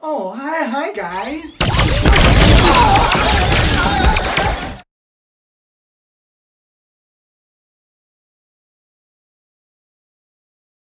Oh, hi, hi guys.